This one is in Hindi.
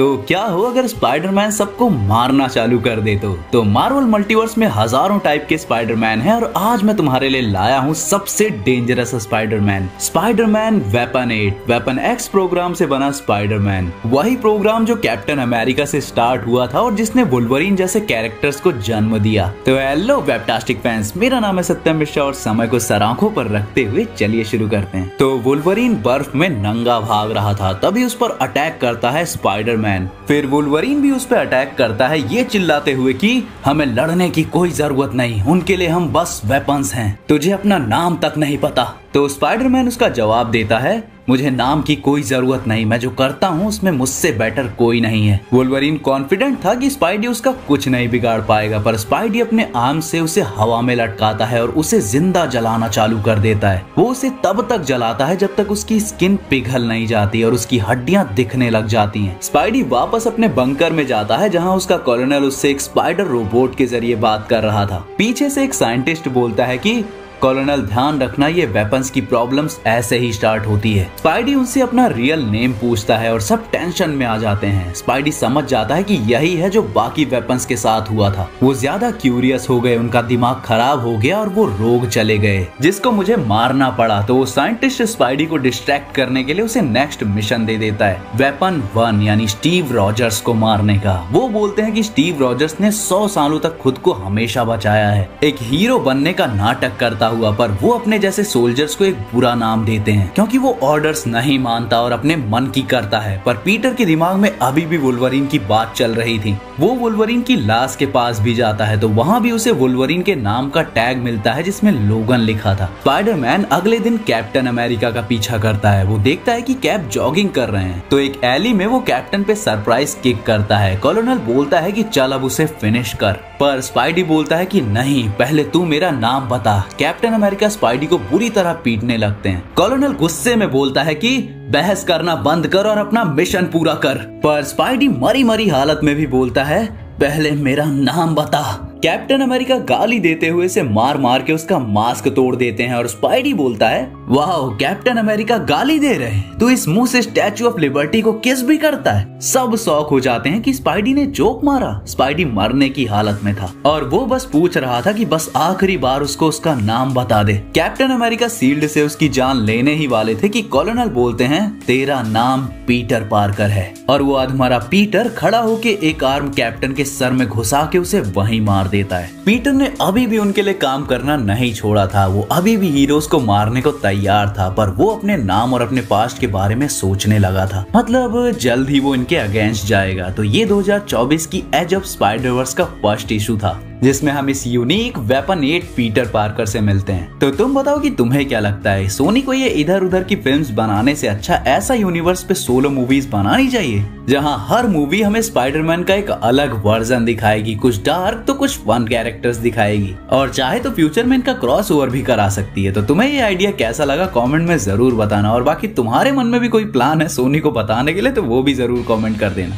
तो क्या हो अगर स्पाइडरमैन सबको मारना चालू कर दे तो? तो मार्वल मल्टीवर्स में हज़ारों टाइप के स्पाइडरमैन हैं और आज मैं तुम्हारे लिए लाया हूँ सबसे dangerous Spiderman Spiderman weapon eight weapon X program से बना स्पाइडरमैन वही प्रोग्राम जो कैप्टन अमेरिका से स्टार्ट हुआ था और जिसने वुलवरीन जैसे कैरेक्टर्स को जन्म दिया। तो हेलो वेबटास्टिक फैंस मेरा नाम है सत्यम मिश्रा और समय को सराखों पर रखते हुए चलिए शुरू करते हैं। तो वुलवरीन बर्फ़ में नंगा भाग रहा था, तभी उस पर अटैक करता है स्पाइडरमैन मैन फिर वुलवरीन भी उस पर अटैक करता है, ये चिल्लाते हुए कि हमें लड़ने की कोई ज़रूरत नहीं, उनके लिए हम बस वेपन्स हैं। तुझे अपना नाम तक नहीं पता। तो स्पाइडरमैन उसका जवाब देता है मुझे नाम की कोई ज़रूरत नहीं। मैं जो करता हूँ, उसमें मुझसे बेटर कोई नहीं है। वोल्वरिन कॉन्फिडेंट था कि स्पाइडी उसका कुछ नहीं बिगाड़ पाएगा, पर स्पाइडी अपने आर्म से उसे हवा में लटकाता है और उसे ज़िंदा जलाना चालू कर देता है। वो उसे तब तक जलाता है जब तक उसकी स्किन पिघल नहीं जाती और उसकी हड्डियाँ दिखने लग जाती हैं। स्पाइडी वापस अपने बंकर में जाता है, जहाँ उसका कॉलोनल उससे एक स्पाइडर रोबोट के ज़रिए बात कर रहा था। पीछे से एक साइंटिस्ट बोलता है की कॉलोनल, ध्यान रखना, ये वेपन्स की प्रॉब्लम्स ऐसे ही स्टार्ट होती है। स्पाइडी उनसे अपना रियल नेम पूछता है और सब टेंशन में आ जाते हैं। स्पाइडी समझ जाता है कि यही है जो बाकी वेपन्स के साथ हुआ था। वो ज़्यादा क्यूरियस हो गए, उनका दिमाग खराब हो गया और वो रोग चले गए, जिसको मुझे मारना पड़ा। तो वो साइंटिस्ट स्पाइडी को डिस्ट्रैक्ट करने के लिए उसे नेक्स्ट मिशन दे देता है। वेपन वन यानी स्टीव रॉजर्स को मारने का। वो बोलते हैं कि स्टीव रॉजर्स ने सौ सालों तक खुद को हमेशा बचाया है। एक हीरो बनने का नाटक करता हुआ, पर वो अपने जैसे सोल्जर्स को एक बुरा नाम देते हैं, क्योंकि वो ऑर्डर्स नहीं मानता और अपने मन की करता है। पर पीटर के दिमाग में अभी भी वुलवरीन की बात चल रही थी। वो वुलवरीन की लाश के पास भी जाता है तो वहाँ भी उसे वुलवरीन के नाम का टैग मिलता है, जिसमें लोगन लिखा था। स्पाइडरमैन अगले दिन कैप्टन अमेरिका का पीछा करता है। वो देखता है की कैप जॉगिंग कर रहे हैं। तो एक एली में वो कैप्टन पे सरप्राइज़ किक करता है। कॉलोनल बोलता है की चल अब उसे फिनिश कर। पर स्पाइडी बोलता है कि नहीं, पहले तू मेरा नाम बता। कैप्टन अमेरिका स्पाइडी को बुरी तरह पीटने लगते हैं। कॉलोनल गुस्से में बोलता है कि, बहस करना बंद कर और अपना मिशन पूरा कर। पर स्पाइडी मरी मरी हालत में भी बोलता है, पहले मेरा नाम बता। कैप्टन अमेरिका गाली देते हुए इसे मार मार के उसका मास्क तोड़ देते हैं और स्पाइडी बोलता है वाह कैप्टन अमेरिका गाली दे रहे तो इस मुँह से स्टैचू ऑफ़ लिबर्टी को किस भी करता है? सब शौक हो जाते हैं कि स्पाइडी ने जोक मारा। स्पाइडी मरने की हालत में था। और वो बस पूछ रहा था कि बस आखिरी बार उसको उसका नाम बता दे। कैप्टन अमेरिका सील्ड से उसकी जान लेने ही वाले थे कि कॉलोनल बोलते हैं, तेरा नाम पीटर पार्कर है। और वो अधमरा पीटर खड़ा होके एक आर्म कैप्टन के सर में घुसा के उसे वहीं मार देता है। पीटर ने अभी भी उनके लिए काम करना नहीं छोड़ा था। वो अभी भी हीरोज को मारने को तैयार था, पर वो अपने नाम और अपने पास्ट के बारे में सोचने लगा था। मतलब जल्द ही वो इनके अगेंस्ट जाएगा। तो ये 2024 की एज ऑफ़ स्पाइडरवर्स का फ़र्स्ट इशू था। जिसमें हम इस unique weapon eight Peter Parker से मिलते हैं। तो तुम बताओ कि तुम्हें क्या लगता है सोनी को ये इधर उधर की फिल्म्स बनाने से अच्छा ऐसा यूनिवर्स पे सोलो मूवीज़ बनानी चाहिए, जहाँ हर मूवी हमें स्पाइडरमैन का एक अलग वर्जन दिखाएगी, कुछ डार्क तो कुछ फन कैरेक्टर्स दिखाएगी, और चाहे तो फ्यूचर में इनका क्रॉस ओवर भी करा सकती है। तो तुम्हें ये आइडिया कैसा लगा कॉमेंट में ज़रूर बताना, और बाकी तुम्हारे मन में भी कोई प्लान है सोनी को बताने के लिए तो वो भी ज़रूर कॉमेंट कर देना।